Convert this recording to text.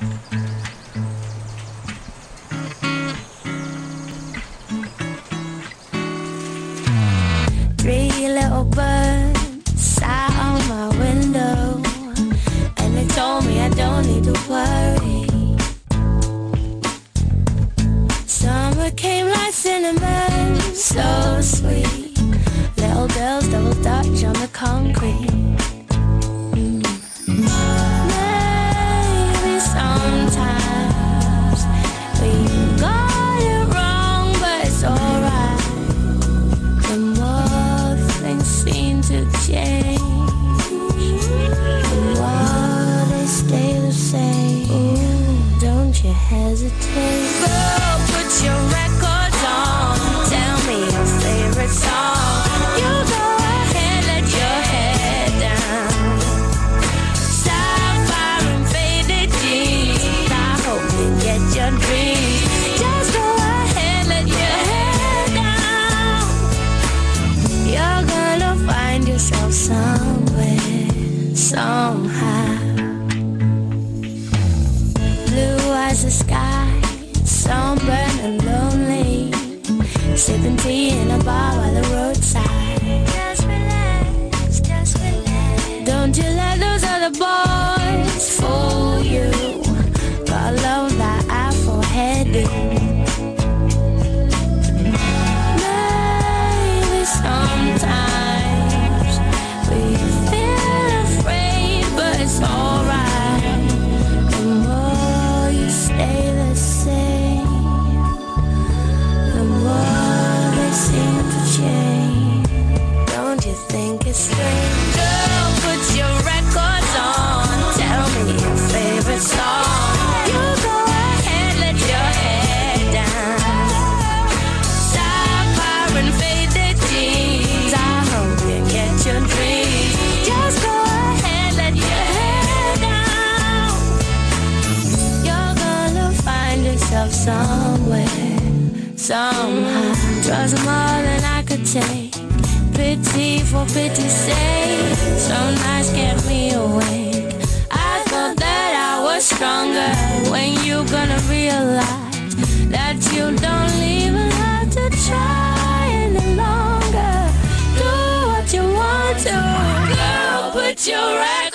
Three little birds sat on my window and they told me I don't need to worry. Summer came like cinnamon, so sweet. Little girls double dutch on the concrete. You hesitate. Put your records on. Tell me your favorite song. You go ahead, let your down. Faded jeans. Get your dreams. Just go ahead, let your down. You're gonna find yourself somewhere, somehow. And lonely. Sipping tea in a bar by the roadside. Just relax, just relax. Don't you let those other boys somewhere, somehow. Trust more than I could take. Pity for pity's sake. Some nights kept me awake. I thought that I was stronger. When you gonna realize that you don't even have to try any longer? Do what you want to, girl. Put your right